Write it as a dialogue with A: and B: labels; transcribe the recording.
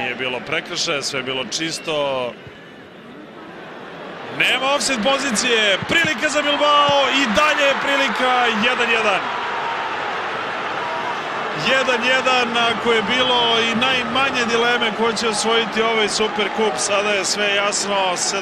A: nije bilo prekršaja, sve je bilo čisto. Nema offset pozicije, prilika za Bilbao i dalje je prilika 1-1. 1-1 ako je bilo i najmanje dileme ko će osvojiti ovaj Superkup, sada je sve jasno.